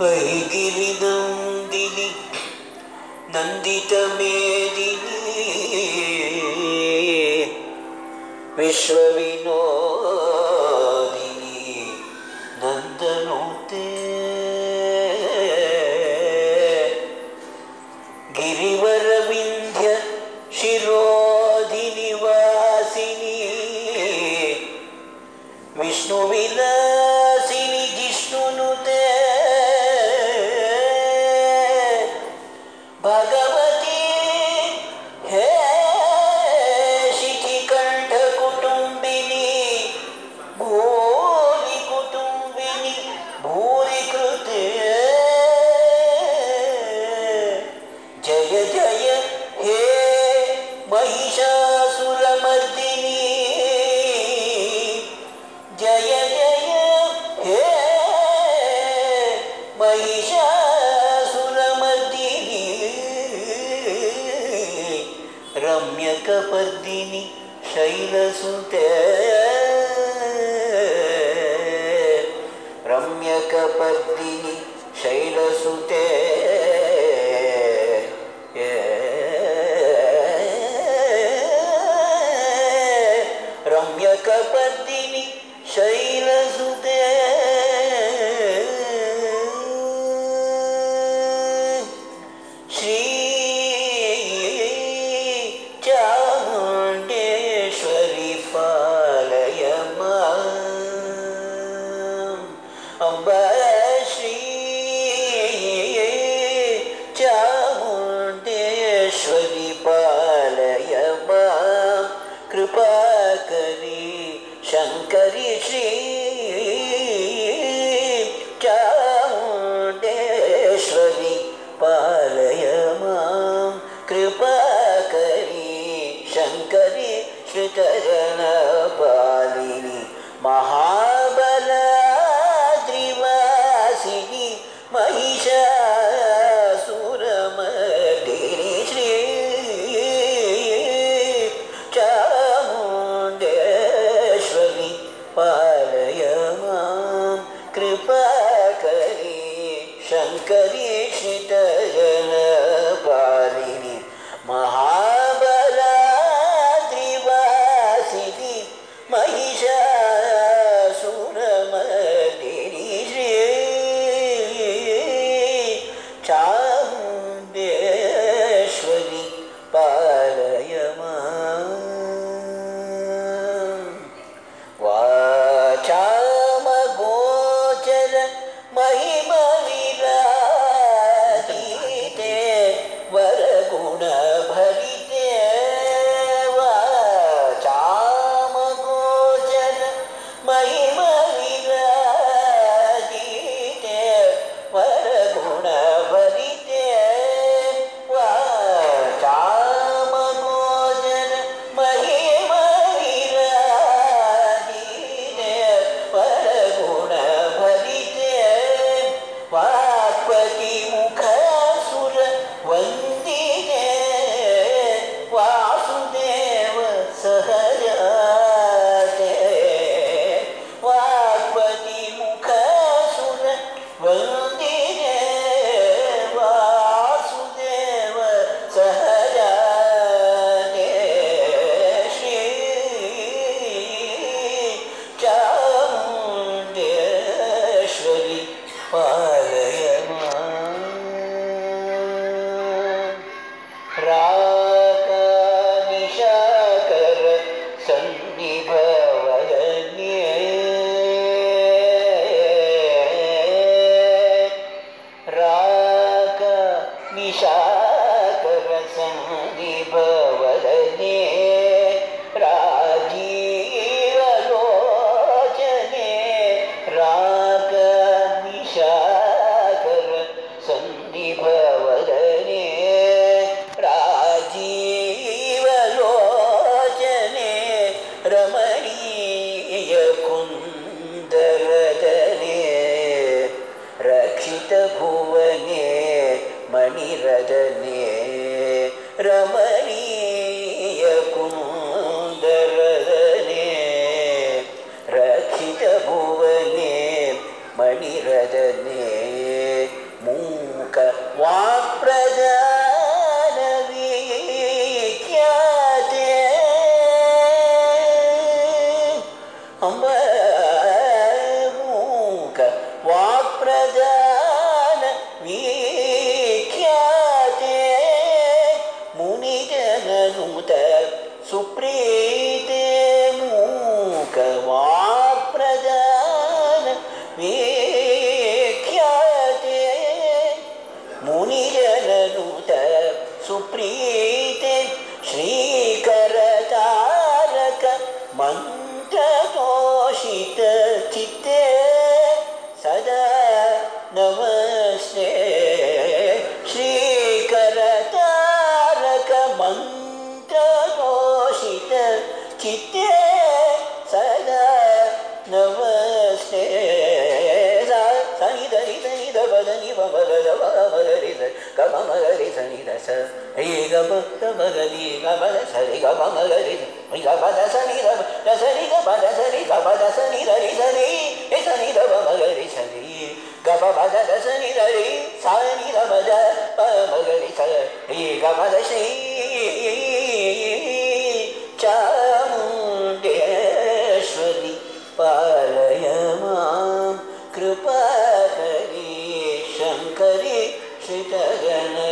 वैगिरिनन्दिनि नन्दितमेदिनि विश्वविनोदिनि नन्दनोते गिरिवरविन्ध्य शिरोधिनिवासिनि विष्णुविला रम्यकपर्दिनि शैलसुते। रम्यकपर्दिनि शैलसुते। य मां कृपाकरी शङ्करि शितजलपारि महाबला दिवासि महिषा ी ते श्रीक ग द स नि द रि स रि रे स नि द प म ग रि स रि ग प प द द स नि द रि स नि द प द प म ग रि स रि ग प द श्री चामुण्डेश्वरि पालय माँ कृपाकरी शङ्करि श्रितगणपालिनि महा